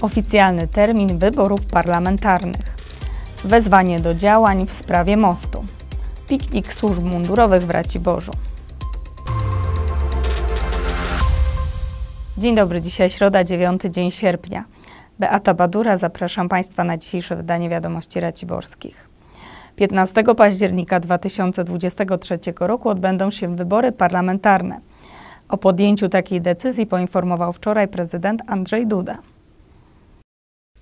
Oficjalny termin wyborów parlamentarnych. Wezwanie do działań w sprawie mostu. Piknik służb mundurowych w Raciborzu. Dzień dobry, dzisiaj środa, 9 dzień sierpnia. Beata Badura, zapraszam Państwa na dzisiejsze wydanie Wiadomości Raciborskich. 15 października 2023 roku odbędą się wybory parlamentarne. O podjęciu takiej decyzji poinformował wczoraj prezydent Andrzej Duda.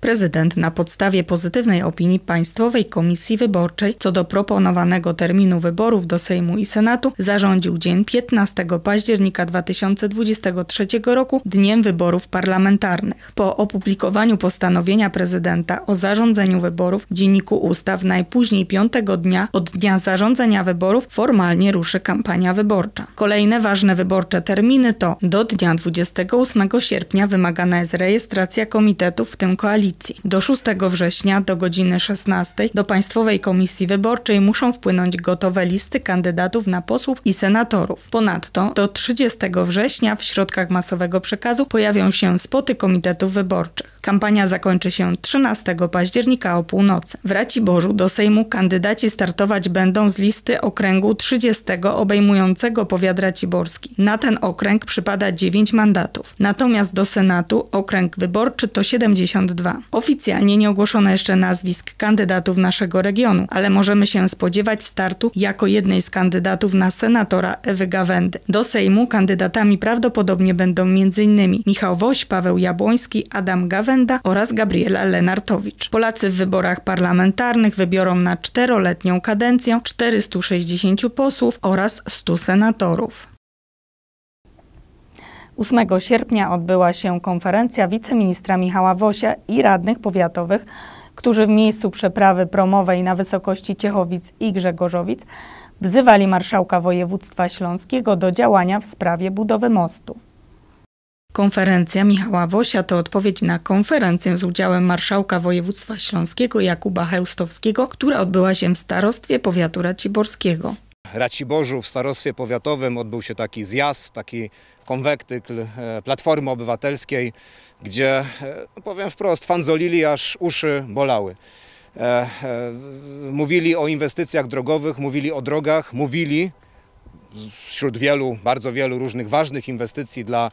Prezydent na podstawie pozytywnej opinii Państwowej Komisji Wyborczej co do proponowanego terminu wyborów do Sejmu i Senatu zarządził dzień 15 października 2023 roku dniem wyborów parlamentarnych. Po opublikowaniu postanowienia prezydenta o zarządzeniu wyborów w Dzienniku Ustaw najpóźniej piątego dnia od dnia zarządzenia wyborów formalnie ruszy kampania wyborcza. Kolejne ważne wyborcze terminy to do dnia 28 sierpnia wymagana jest rejestracja komitetów, w tym koalicji do 6 września do godziny 16 do Państwowej Komisji Wyborczej muszą wpłynąć gotowe listy kandydatów na posłów i senatorów. Ponadto do 30 września w środkach masowego przekazu pojawią się spoty komitetów wyborczych. Kampania zakończy się 13 października o północy. W Raciborzu do Sejmu kandydaci startować będą z listy okręgu 30 obejmującego powiat raciborski. Na ten okręg przypada 9 mandatów. Natomiast do Senatu okręg wyborczy to 72. Oficjalnie nie ogłoszono jeszcze nazwisk kandydatów naszego regionu, ale możemy się spodziewać startu jako jednej z kandydatów na senatora Ewy Gawędy. Do Sejmu kandydatami prawdopodobnie będą m.in. Michał Woś, Paweł Jabłoński, Adam Gawenda oraz Gabriela Lenartowicz. Polacy w wyborach parlamentarnych wybiorą na czteroletnią kadencję 460 posłów oraz 100 senatorów. 8 sierpnia odbyła się konferencja wiceministra Michała Wosia i radnych powiatowych, którzy w miejscu przeprawy promowej na wysokości Ciechowic i Grzegorzowic wzywali marszałka województwa śląskiego do działania w sprawie budowy mostu. Konferencja Michała Wosia to odpowiedź na konferencję z udziałem marszałka województwa śląskiego Jakuba Heustowskiego, która odbyła się w starostwie powiatu raciborskiego. Raciborzu w starostwie powiatowym odbył się taki zjazd, taki konwektykl e, Platformy Obywatelskiej, gdzie, e, no powiem wprost, fanzolili aż uszy bolały. E, mówili o inwestycjach drogowych, mówili o drogach, mówili wśród wielu, bardzo wielu różnych ważnych inwestycji dla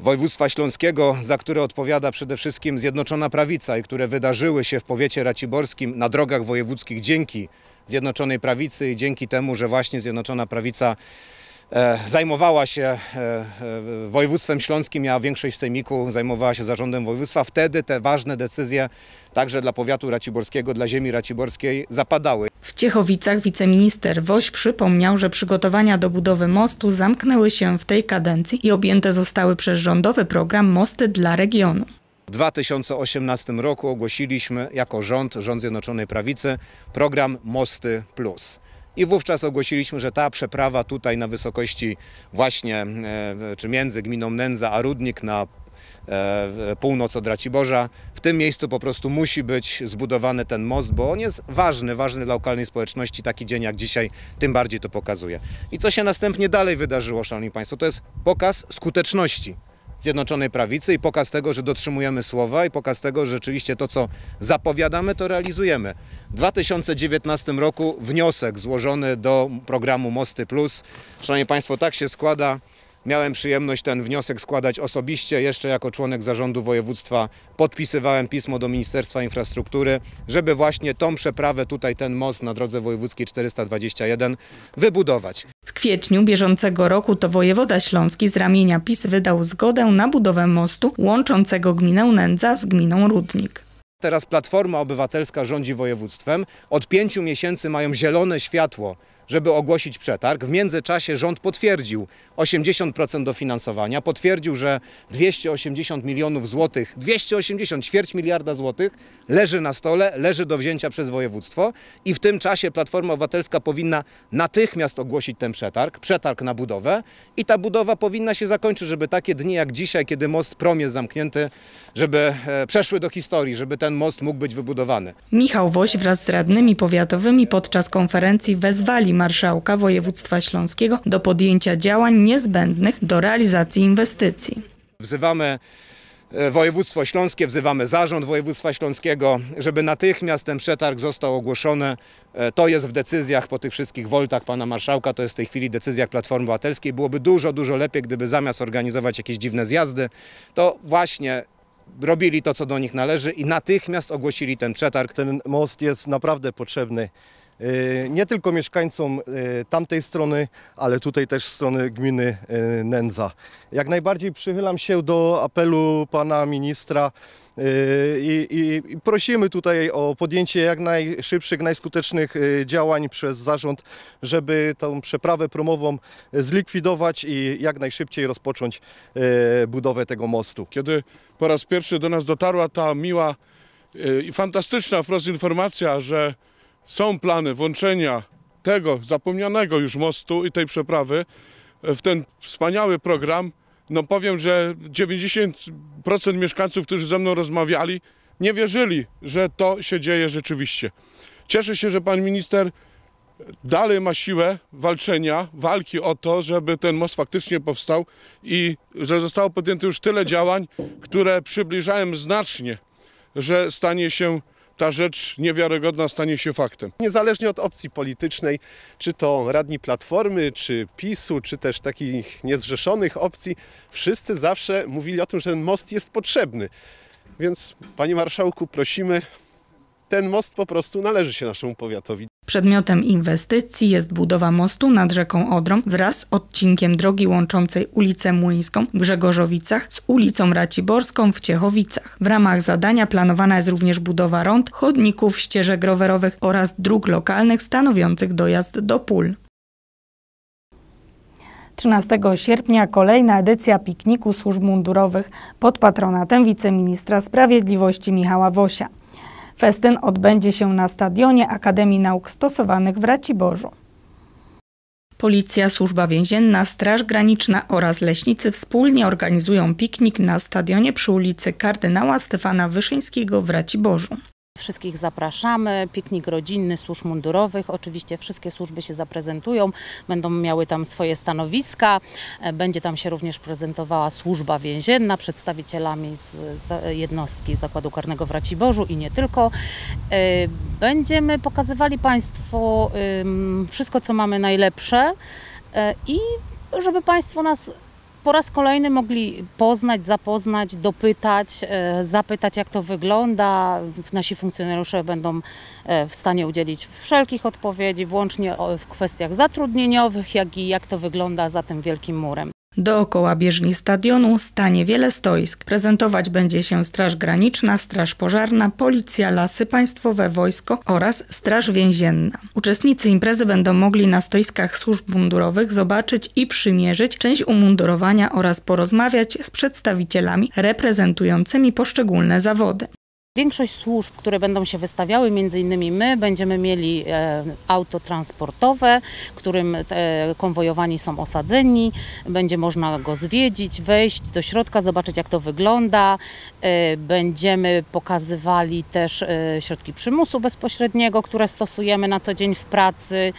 województwa śląskiego, za które odpowiada przede wszystkim Zjednoczona Prawica i które wydarzyły się w powiecie raciborskim na drogach wojewódzkich dzięki Zjednoczonej Prawicy i dzięki temu, że właśnie Zjednoczona Prawica e, zajmowała się e, e, województwem śląskim, miała większość w sejmiku, zajmowała się zarządem województwa. Wtedy te ważne decyzje także dla powiatu raciborskiego, dla ziemi raciborskiej zapadały. W Ciechowicach wiceminister Woś przypomniał, że przygotowania do budowy mostu zamknęły się w tej kadencji i objęte zostały przez rządowy program Mosty dla regionu. W 2018 roku ogłosiliśmy jako rząd, rząd Zjednoczonej Prawicy, program Mosty Plus. I wówczas ogłosiliśmy, że ta przeprawa tutaj na wysokości właśnie, e, czy między gminą Nędza a Rudnik na e, północ od Raciborza. W tym miejscu po prostu musi być zbudowany ten most, bo on jest ważny, ważny dla lokalnej społeczności. Taki dzień jak dzisiaj tym bardziej to pokazuje. I co się następnie dalej wydarzyło, Szanowni Państwo, to jest pokaz skuteczności Zjednoczonej Prawicy i pokaz tego, że dotrzymujemy słowa i pokaz tego, że rzeczywiście to, co zapowiadamy, to realizujemy. W 2019 roku wniosek złożony do programu Mosty Plus. Szanowni Państwo, tak się składa, Miałem przyjemność ten wniosek składać osobiście. Jeszcze jako członek zarządu województwa podpisywałem pismo do Ministerstwa Infrastruktury, żeby właśnie tą przeprawę, tutaj ten most na drodze wojewódzkiej 421 wybudować. W kwietniu bieżącego roku to wojewoda śląski z ramienia PiS wydał zgodę na budowę mostu łączącego gminę Nędza z gminą Rudnik. Teraz Platforma Obywatelska rządzi województwem. Od pięciu miesięcy mają zielone światło żeby ogłosić przetarg. W międzyczasie rząd potwierdził 80% dofinansowania, potwierdził, że 280 milionów złotych, 280, ćwierć miliarda złotych leży na stole, leży do wzięcia przez województwo i w tym czasie Platforma Obywatelska powinna natychmiast ogłosić ten przetarg, przetarg na budowę i ta budowa powinna się zakończyć, żeby takie dni jak dzisiaj, kiedy most Prom jest zamknięty, żeby e, przeszły do historii, żeby ten most mógł być wybudowany. Michał Woś wraz z radnymi powiatowymi podczas konferencji wezwali marszałka województwa śląskiego do podjęcia działań niezbędnych do realizacji inwestycji. Wzywamy e, województwo śląskie, wzywamy zarząd województwa śląskiego, żeby natychmiast ten przetarg został ogłoszony. E, To jest w decyzjach po tych wszystkich woltach pana marszałka, to jest w tej chwili decyzjach Platformy Obywatelskiej. Byłoby dużo, dużo lepiej, gdyby zamiast organizować jakieś dziwne zjazdy, to właśnie robili to, co do nich należy i natychmiast ogłosili ten przetarg. Ten most jest naprawdę potrzebny nie tylko mieszkańcom y, tamtej strony, ale tutaj też strony gminy y, Nędza. Jak najbardziej przychylam się do apelu pana ministra i, i, i prosimy tutaj o podjęcie jak najszybszych, najskutecznych działań przez zarząd, żeby tą przeprawę promową zlikwidować i jak najszybciej rozpocząć budowę tego mostu. Kiedy po raz pierwszy do nas dotarła ta miła i fantastyczna wprost informacja, że są plany włączenia tego zapomnianego już mostu i tej przeprawy w ten wspaniały program, no powiem, że 90% mieszkańców, którzy ze mną rozmawiali, nie wierzyli, że to się dzieje rzeczywiście. Cieszę się, że pan minister dalej ma siłę walczenia, walki o to, żeby ten most faktycznie powstał i że zostało podjęte już tyle działań, które przybliżają znacznie, że stanie się ta rzecz niewiarygodna, stanie się faktem. niezależnie od opcji politycznej, czy to radni Platformy, czy PiSu, czy też takich niezrzeszonych opcji, wszyscy zawsze mówili o tym, że ten most jest potrzebny. Więc, panie marszałku, prosimy, ten most po prostu należy się naszemu powiatowi. Przedmiotem inwestycji jest budowa mostu nad rzeką Odrą wraz z odcinkiem drogi łączącej ulicę Młyńską w Grzegorzowicach z ulicą Raciborską w Ciechowicach. W ramach zadania planowana jest również budowa rond, chodników, ścieżek rowerowych oraz dróg lokalnych stanowiących dojazd do pól. 13 sierpnia kolejna edycja pikniku służb mundurowych pod patronatem wiceministra sprawiedliwości Michała Wosia. Festyn odbędzie się na stadionie Akademii Nauk Stosowanych w Raciborzu. Policja, Służba Więzienna, Straż Graniczna oraz leśnicy wspólnie organizują piknik na stadionie przy ulicy kardynała Stefana Wyszyńskiego w Raciborzu. Wszystkich zapraszamy. Piknik rodzinny służb mundurowych. Oczywiście wszystkie służby się zaprezentują, będą miały tam swoje stanowiska. E, Będzie tam się również prezentowała służba więzienna, przedstawicielami z, z jednostki Zakładu Karnego w Raciborzu i nie tylko. E, Będziemy pokazywali Państwu wszystko, co mamy najlepsze e, i żeby Państwo nas po raz kolejny mogli poznać, zapoznać, dopytać, e, zapytać, jak to wygląda. Nasi funkcjonariusze będą e, w stanie udzielić wszelkich odpowiedzi, włącznie w kwestiach zatrudnieniowych, jak i jak to wygląda za tym wielkim murem. Dookoła bieżni stadionu stanie wiele stoisk. Prezentować będzie się Straż Graniczna, Straż Pożarna, Policja, Lasy Państwowe, Wojsko oraz Straż Więzienna. Uczestnicy imprezy będą mogli na stoiskach służb mundurowych zobaczyć i przymierzyć część umundurowania oraz porozmawiać z przedstawicielami reprezentującymi poszczególne zawody. Większość służb, które będą się wystawiały, między innymi my, będziemy mieli e, auto transportowe, którym e, konwojowani są osadzeni. Będzie można go zwiedzić, wejść do środka, zobaczyć jak to wygląda. E, będziemy pokazywali też środki przymusu bezpośredniego, które stosujemy na co dzień w pracy.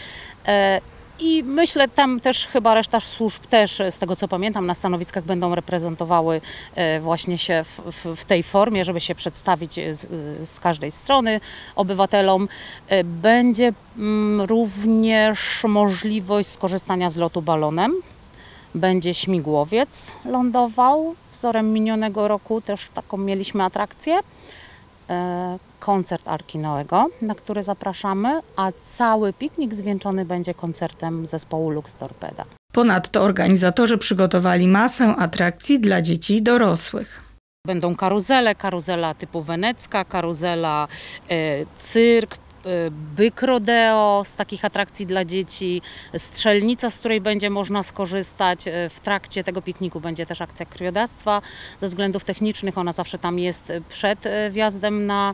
E, i myślę, tam też chyba reszta służb też, z tego co pamiętam, na stanowiskach będą reprezentowały e, właśnie się w, w, w tej formie, żeby się przedstawić e, z, z każdej strony obywatelom. E, Będzie mm, również możliwość skorzystania z lotu balonem. Będzie śmigłowiec lądował. Wzorem minionego roku też taką mieliśmy atrakcję. E, Koncert Arki Noego, na który zapraszamy, a cały piknik zwieńczony będzie koncertem zespołu Lux Torpeda. Ponadto organizatorzy przygotowali masę atrakcji dla dzieci i dorosłych. Będą karuzele, karuzela typu wenecka, karuzela e, cyrk, byk rodeo z takich atrakcji dla dzieci, strzelnica, z której będzie można skorzystać. E, W trakcie tego pikniku będzie też akcja krwiodawstwa. Ze względów technicznych ona zawsze tam jest e, przed wjazdem na,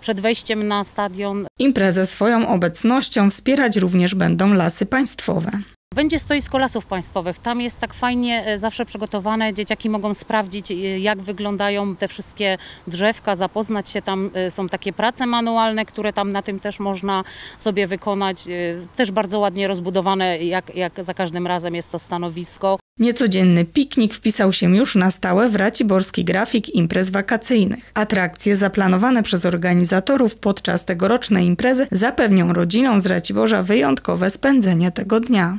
przed wejściem na stadion. Imprezę swoją obecnością wspierać również będą lasy państwowe. Będzie stoisko lasów państwowych. Tam jest tak fajnie e, zawsze przygotowane. Dzieciaki mogą sprawdzić, e, jak wyglądają te wszystkie drzewka, zapoznać się. Tam e, są takie prace manualne, które tam na tym też można sobie wykonać. Też bardzo ładnie rozbudowane, jak, jak za każdym razem jest to stanowisko. Niecodzienny piknik wpisał się już na stałe w Raciborski grafik imprez wakacyjnych. Atrakcje zaplanowane przez organizatorów podczas tegorocznej imprezy zapewnią rodzinom z Raciborza wyjątkowe spędzenie tego dnia.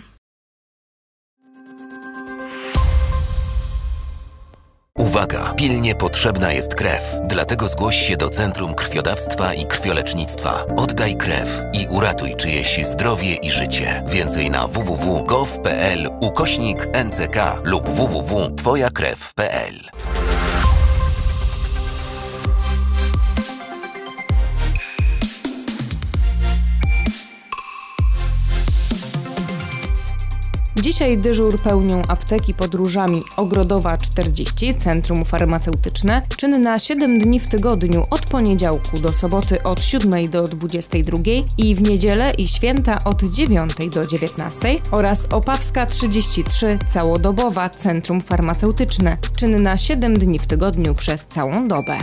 Uwaga! Pilnie potrzebna jest krew. Dlatego zgłoś się do Centrum Krwiodawstwa i Krwiolecznictwa. Oddaj krew i uratuj czyjeś zdrowie i życie. Więcej na www.gov.pl ukośnik NCK lub www.twojakrew.pl Dzisiaj dyżur pełnią apteki pod różami Ogrodowa 40, Centrum Farmaceutyczne, czynna 7 dni w tygodniu od poniedziałku do soboty od 7 do 22 i w niedzielę i święta od 9 do 19 oraz Opawska 33, całodobowa Centrum Farmaceutyczne, czynna 7 dni w tygodniu przez całą dobę.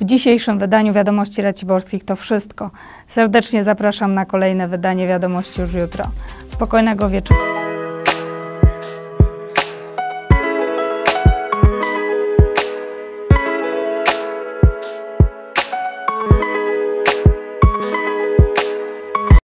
W dzisiejszym wydaniu Wiadomości Raciborskich to wszystko. Serdecznie zapraszam na kolejne wydanie Wiadomości już jutro. Spokojnego wieczoru.